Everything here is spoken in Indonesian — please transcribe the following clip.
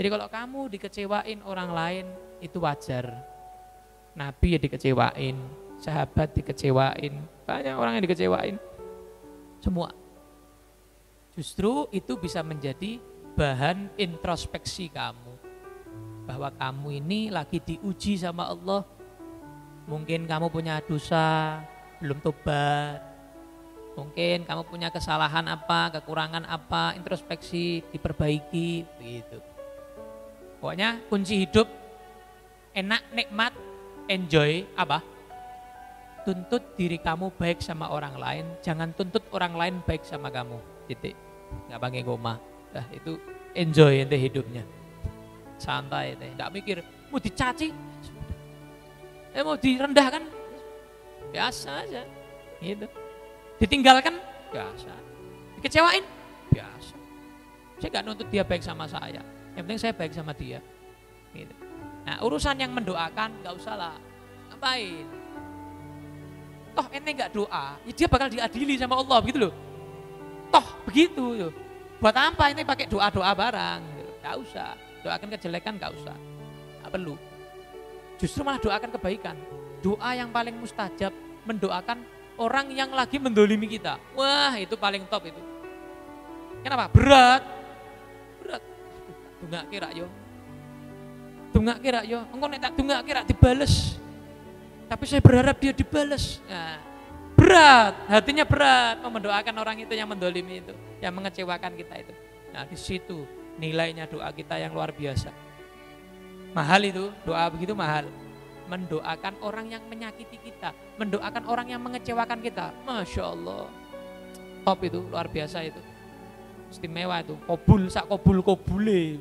Jadi kalau kamu dikecewain orang lain itu wajar. Nabi ya dikecewain, sahabat dikecewain, banyak orang yang dikecewain. Semua. Justru itu bisa menjadi bahan introspeksi kamu. Bahwa kamu ini lagi diuji sama Allah. Mungkin kamu punya dosa, belum tobat. Mungkin kamu punya kesalahan apa, kekurangan apa, introspeksi, diperbaiki, begitu. Pokoknya kunci hidup enak, nikmat, enjoy apa? Tuntut diri kamu baik sama orang lain, jangan tuntut orang lain baik sama kamu. Titik. Nggak pakai koma. Nah, itu enjoy ente hidupnya. Santai ente, nggak mikir mau dicaci, eh mau direndahkan, biasa aja. Gitu. Ditinggalkan, biasa. Dikecewain, biasa. Saya nggak nuntut dia baik sama saya. Yang penting saya baik sama dia. Gitu. Nah urusan yang mendoakan nggak usah lah. Ngapain? Toh ente nggak doa, ya dia bakal diadili sama Allah begitu loh. Toh begitu. Buat apa ini pakai doa-doa barang? Gitu. Gak usah. Doakan kejelekan gak usah. Gak perlu. Justru malah doakan kebaikan. Doa yang paling mustajab mendoakan orang yang lagi mendolimi kita. Wah itu paling top itu. Kenapa? Berat. Tunggu kira yo. Tunggu kira yo. Engkau nek tak tunggu kira dibales. Tapi saya berharap dia dibales. Nah, berat, hatinya berat mendoakan orang itu yang mendolimi itu, yang mengecewakan kita itu. Nah di situ nilainya doa kita yang luar biasa. Mahal itu, doa begitu mahal. Mendoakan orang yang menyakiti kita, mendoakan orang yang mengecewakan kita. Masya Allah, top itu, luar biasa itu. Istimewa itu, kobul sak kobul kobule.